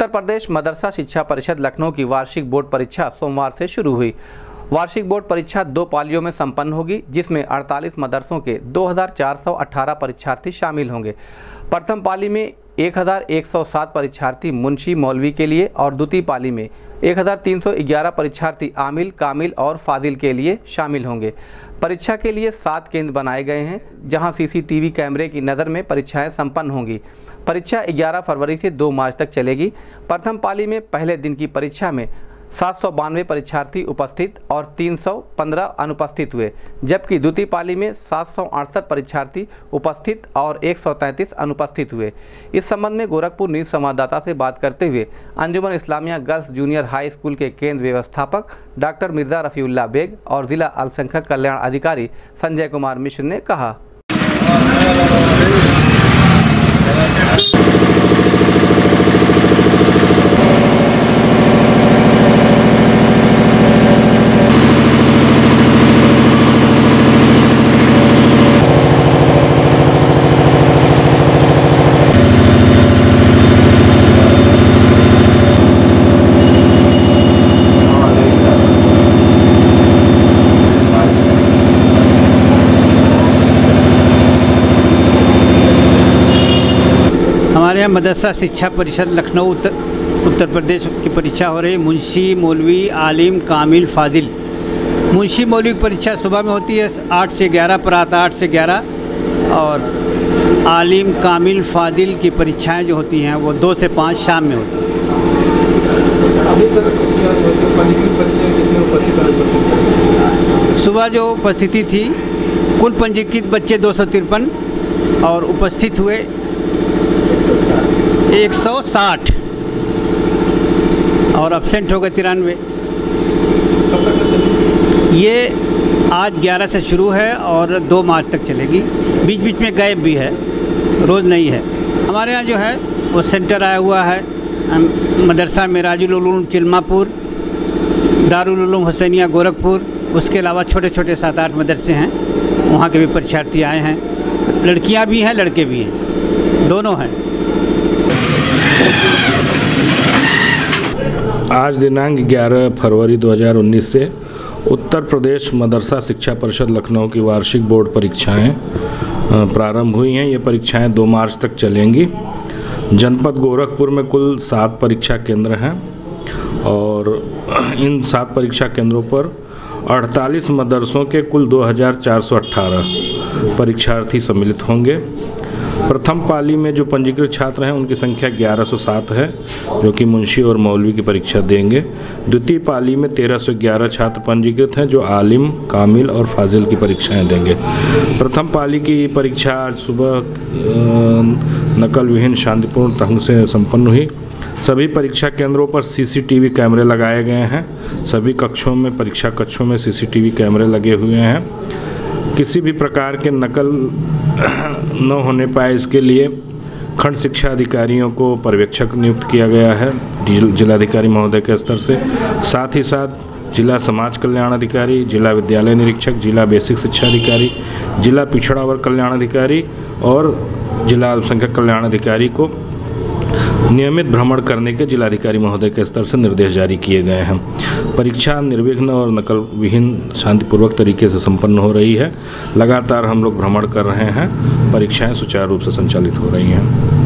उत्तर प्रदेश मदरसा शिक्षा परिषद लखनऊ की वार्षिक बोर्ड परीक्षा सोमवार से शुरू हुई। वार्षिक बोर्ड परीक्षा दो पालियों में संपन्न होगी, जिसमें 48 मदरसों के 2418 परीक्षार्थी शामिल होंगे। प्रथम पाली में 1107 परीक्षार्थी मुंशी मौलवी के लिए और द्वितीय पाली में 1311 परीक्षार्थी आमिल, कामिल और फाजिल के लिए शामिल होंगे। परीक्षा के लिए सात केंद्र बनाए गए हैं, जहाँ सीसीटीवी कैमरे की नज़र में परीक्षाएँ संपन्न होंगी। परीक्षा 11 फरवरी से 2 मार्च तक चलेगी। प्रथम पाली में पहले दिन की परीक्षा में सात सौ बानवे परीक्षार्थी उपस्थित और 315 अनुपस्थित हुए, जबकि द्वितीय पाली में सात सौ अड़सठ परीक्षार्थी उपस्थित और 133 अनुपस्थित हुए। इस संबंध में गोरखपुर न्यूज़ संवाददाता से बात करते हुए Anjuman Islamia girls junior high school के केंद्र व्यवस्थापक डॉक्टर मिर्ज़ा रफ़ीउल्ला बेग और जिला अल्पसंख्यक कल्याण अधिकारी संजय कुमार मिश्र ने कहा। मदरसा शिक्षा परिषद लखनऊ उत्तर उत्तर प्रदेश की परीक्षा हो रही है। मुंशी मौलवी आलिम कामिल फाजिल। मुंशी मौलवी की परीक्षा सुबह में होती है आठ से ग्यारह प्रातः आठ से ग्यारह। और आलिम कामिल फाजिल की परीक्षाएँ जो होती हैं वो दो से पाँच शाम में होती हैं? सुबह जो उपस्थिति थी कुल पंजीकृत बच्चे दो सौ तिरपन और उपस्थित हुए 160 और अब्सेंट हो गए तिरानवे। ये आज 11 से शुरू है और 2 मार्च तक चलेगी। बीच बीच में गैप भी है, रोज़ नहीं है। हमारे यहाँ जो है, वो सेंटर आया हुआ है मदरसा मिराजुल उलूम चिल्मापुर दारुल उलूम हुसैनिया, गोरखपुर, उसके अलावा छोटे छोटे सात आठ मदरसे हैं। वहाँ के भी परीक्षार्थी आए हैं। लड़कियाँ भी हैं, लड़के भी हैं। दोनों हैं। आज दिनांक 11 फरवरी 2019 से उत्तर प्रदेश मदरसा शिक्षा परिषद लखनऊ की वार्षिक बोर्ड परीक्षाएँ प्रारंभ हुई हैं। ये परीक्षाएँ 2 मार्च तक चलेंगी। जनपद गोरखपुर में कुल सात परीक्षा केंद्र हैं और इन सात परीक्षा केंद्रों पर 48 मदरसों के कुल 2418 परीक्षार्थी सम्मिलित होंगे। प्रथम पाली में जो पंजीकृत छात्र हैं, उनकी संख्या 1107 है, जो कि मुंशी और मौलवी की परीक्षा देंगे। द्वितीय पाली में 1311 छात्र पंजीकृत हैं, जो आलिम, कामिल और फाजिल की परीक्षाएँ देंगे। प्रथम पाली की परीक्षा आज सुबह नकल विहीन शांतिपूर्ण ढंग से संपन्न हुई। सभी परीक्षा केंद्रों पर सीसीटीवी कैमरे लगाए गए हैं। सभी कक्षों में, परीक्षा कक्षों में सीसीटीवी कैमरे लगे हुए हैं। किसी भी प्रकार के नकल न होने पाए इसके लिए खंड शिक्षा अधिकारियों को पर्यवेक्षक नियुक्त किया गया है। जिलाधिकारी महोदय के स्तर से। साथ ही साथ जिला समाज कल्याण अधिकारी, जिला विद्यालय निरीक्षक, जिला बेसिक शिक्षा अधिकारी, जिला पिछड़ा वर्ग कल्याण अधिकारी और जिला अल्पसंख्यक कल्याण अधिकारी को नियमित भ्रमण करने के जिलाधिकारी महोदय के स्तर से निर्देश जारी किए गए हैं। परीक्षा निर्विघ्न और नकल विहीन शांतिपूर्वक तरीके से संपन्न हो रही है। लगातार हम लोग भ्रमण कर रहे हैं। परीक्षाएँ सुचारू रूप से संचालित हो रही हैं।